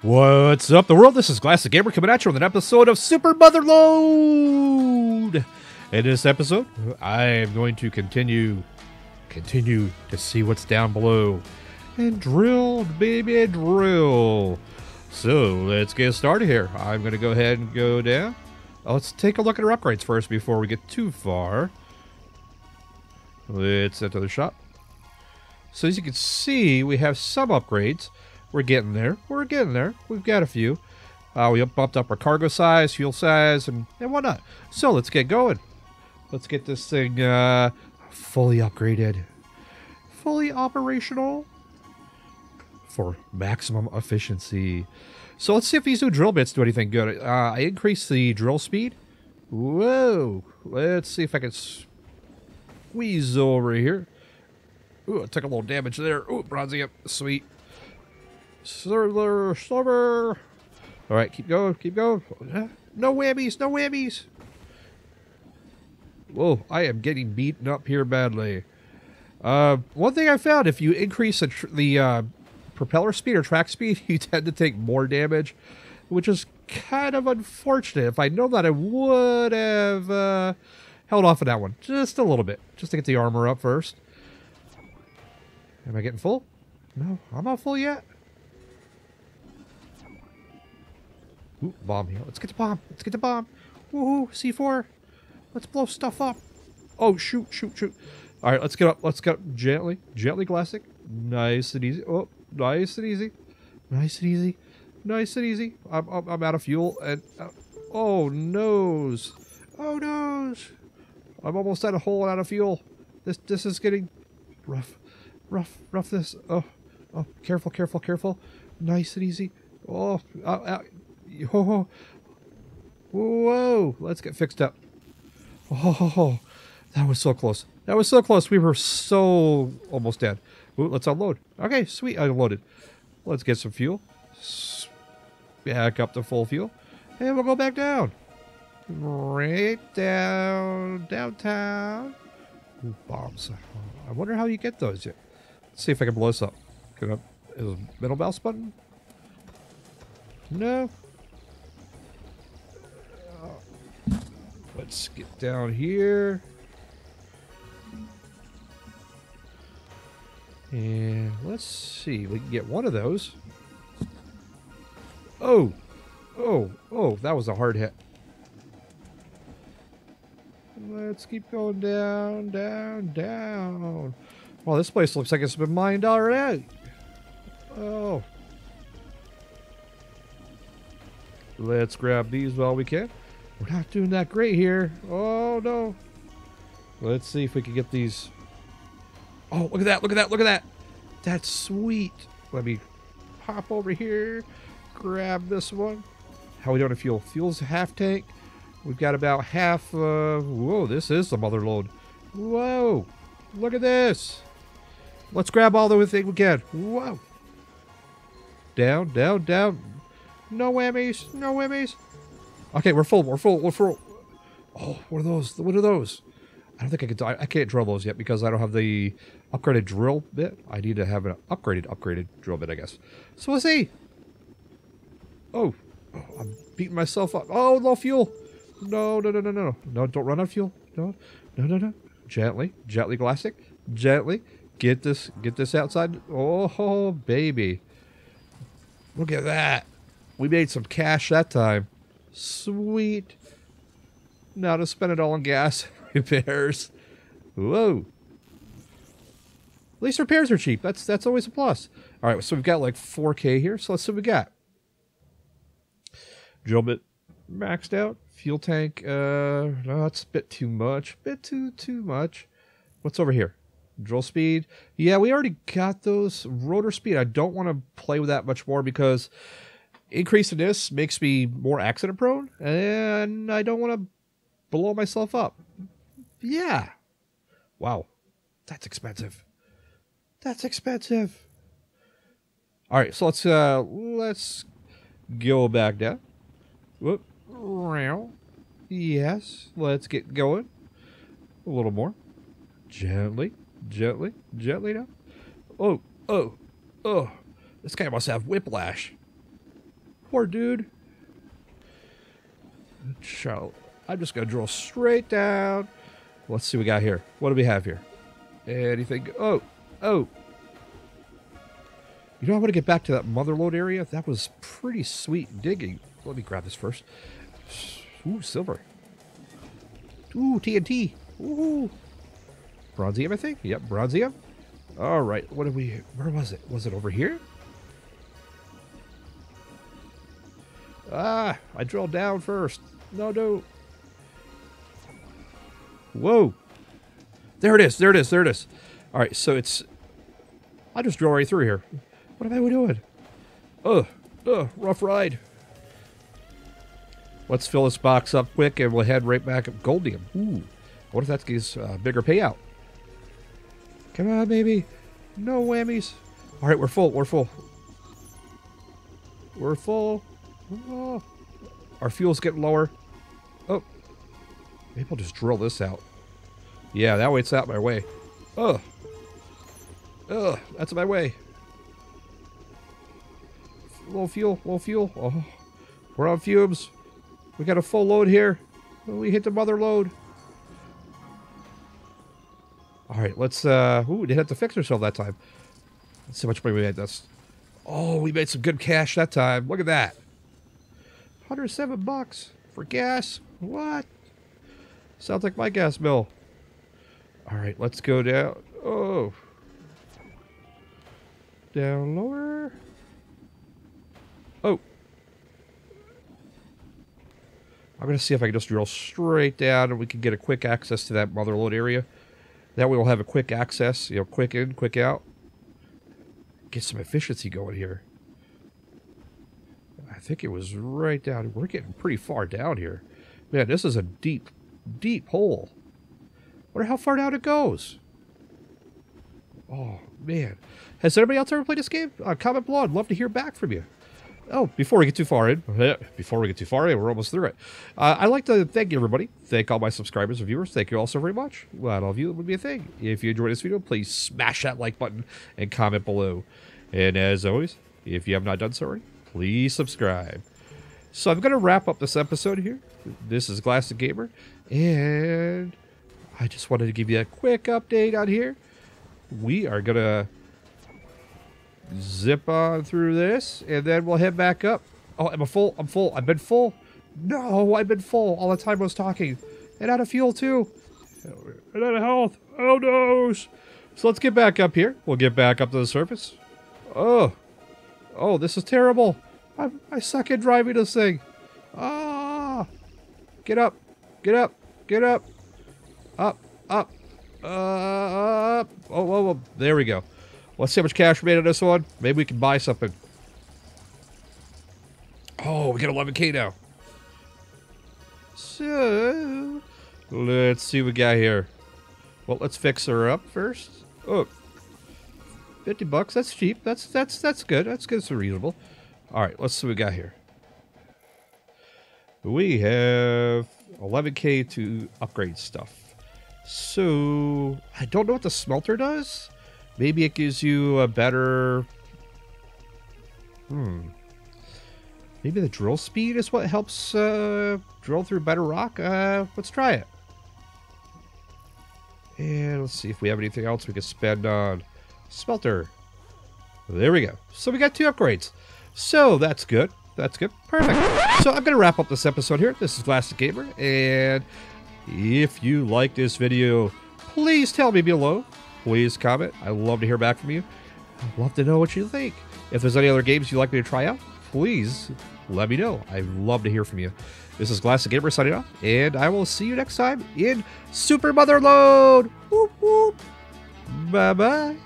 What's up, the world? This is Glassic Gamer coming at you with an episode of Super Motherload. In this episode, I am going to continue, continue to see what's down below, and drill, baby, drill. So let's get started here. I'm going to go ahead and go down. Let's take a look at our upgrades first before we get too far. Let's enter the shop. So as you can see, we have some upgrades. We're getting there. We're getting there. We've got a few. Uh, we bumped up our cargo size, fuel size, and, and whatnot. So let's get going. Let's get this thing uh, fully upgraded. Fully operational for maximum efficiency. So let's see if these new drill bits do anything good. Uh, I increased the drill speed. Whoa. Let's see if I can squeeze over here. Ooh, I took a little damage there. Ooh, bronzy up. Sweet. Silver, silver. All right, keep going, keep going. No whammies, no whammies. Whoa, I am getting beaten up here badly. Uh, one thing I found, if you increase the, the uh, propeller speed or track speed, you tend to take more damage, which is kind of unfortunate. If I know that, I would have uh, held off of that one just a little bit, just to get the armor up first. Am I getting full? No, I'm not full yet. Ooh, bomb here. Let's get the bomb. Let's get the bomb. Woohoo, C4. Let's blow stuff up. Oh, shoot, shoot, shoot. All right, let's get up. Let's get up gently. Gently, classic. Nice and easy. Oh, nice and easy. Nice and easy. Nice and easy. I'm, I'm, I'm out of fuel. and uh, Oh, nose. Oh, nose. I'm almost out of hole out of fuel. This this is getting rough. Rough, rough this. Oh, oh, careful, careful, careful. Nice and easy. Oh, uh, uh, Oh, whoa, let's get fixed up. Oh, that was so close. That was so close. We were so almost dead. Ooh, let's unload. Okay, sweet, unloaded. Let's get some fuel. Back up to full fuel. And we'll go back down. Right down, downtown. Ooh, bombs. I wonder how you get those yet. Let's see if I can blow this up. Can I, is middle mouse button? No. Let's get down here. And let's see. We can get one of those. Oh. Oh. Oh, that was a hard hit. Let's keep going down, down, down. Well, this place looks like it's been mined already. Oh. Let's grab these while we can. We're not doing that great here. Oh, no. Let's see if we can get these. Oh, look at that. Look at that. Look at that. That's sweet. Let me pop over here. Grab this one. How we doing to fuel? Fuel's half tank. We've got about half. Uh, whoa, this is the mother load. Whoa. Look at this. Let's grab all the thing we can. Whoa. Down, down, down. No whammies. No whammies. Okay, we're full. We're full. We're full. Oh, what are those? What are those? I don't think I can. I, can't drill those yet because I don't have the upgraded drill bit. I need to have an upgraded, upgraded drill bit, I guess. So let's see. Oh, oh I'm beating myself up. Oh, low fuel. No, no, no, no, no, no. Don't run out of fuel. No, no, no, no. Gently, gently, classic. Gently. Get this, get this outside. Oh, baby. Look at that. We made some cash that time. Sweet. Now to spend it all on gas repairs. Whoa. At least repairs are cheap. That's that's always a plus. All right, so we've got like 4K here. So let's see what we got. Drill bit maxed out. Fuel tank. Uh, no, that's a bit too much. A Bit too too much. What's over here? Drill speed. Yeah, we already got those. Rotor speed. I don't want to play with that much more because increasing this makes me more accident prone, and I don't want to blow myself up. Yeah. Wow. That's expensive. That's expensive. All right, so let's uh let's go back down. Whoop. Yes, let's get going. A little more. Gently, gently, gently now. Oh, oh, oh. This guy must have whiplash. Poor dude. Charlotte. I'm just to drill straight down. Let's see what we got here. What do we have here? Anything? Oh, oh. You know, I want to get back to that motherload area. That was pretty sweet digging. Let me grab this first. Ooh, silver. Ooh, TNT. Ooh. Bronzium, I think? Yep, bronzium. All right, what did we... Where was it? Was it over here? Ah, I drilled down first. No, no. Whoa. There it is. There it is. There it is. All right, so it's... I'll just drill right through here. What am I doing? Ugh. Ugh. Rough ride. Let's fill this box up quick and we'll head right back at Goldium. Ooh. What if that gives a uh, bigger payout? Come on, baby. No whammies. All right, we're full. We're full. We're full. Oh. Our fuel's getting lower. Oh. Maybe I'll just drill this out. Yeah, that way it's out my way. Ugh. Ugh, that's my way. Low fuel, low fuel. Oh, we're on fumes. We got a full load here. We hit the mother load. All right, let's, uh, ooh, we didn't have to fix ourselves that time. Let's see how much money we made That's. Oh, we made some good cash that time. Look at that. 107 bucks for gas. What? Sounds like my gas bill. All right, let's go down. Oh. Down lower. Oh. I'm going to see if I can just drill straight down and we can get a quick access to that motherload area. That way we'll have a quick access, you know, quick in, quick out. Get some efficiency going here. I think it was right down. We're getting pretty far down here. Man, this is a deep, deep hole. Wonder how far down it goes. Oh, man. Has anybody else ever played this game? Uh, comment below. I'd love to hear back from you. Oh, before we get too far in, before we get too far in, we're almost through it. Uh, I'd like to thank everybody. Thank all my subscribers and viewers. Thank you all so very much. Glad all of you it would be a thing. If you enjoyed this video, please smash that like button and comment below. And as always, if you have not done so already, please subscribe. So I'm going to wrap up this episode here. This is Glassic Gamer, and I just wanted to give you a quick update on here. We are going to zip on through this, and then we'll head back up. Oh, I'm full? I'm full. I've been full. No, I've been full all the time I was talking. And out of fuel, too. And out of health. Oh, no. So let's get back up here. We'll get back up to the surface. Oh. Oh, this is terrible. I, I suck at driving this thing. Ah. Get up. Get up. Get up. Up. Up. Uh, up. Oh, oh, oh. There we go. Let's see how much cash we made on this one. Maybe we can buy something. Oh, we got 11k now. So, let's see what we got here. Well, let's fix her up first. Oh, 50 bucks. That's cheap. That's that's that's good. That's good. It's reasonable. All right, let's see what we got here. We have 11k to upgrade stuff. So, I don't know what the smelter does. Maybe it gives you a better... Hmm. Maybe the drill speed is what helps uh, drill through better rock? Uh, let's try it. And let's see if we have anything else we can spend on smelter. There we go. So we got two upgrades. So that's good. That's good. Perfect. So I'm going to wrap up this episode here. This is Glassic Gamer. And if you like this video, please tell me below please comment. I love to hear back from you. I'd love to know what you think. If there's any other games you'd like me to try out, please let me know. I'd love to hear from you. This is Glassic Gamer signing off, and I will see you next time in Super Motherload. Whoop, whoop. Bye bye.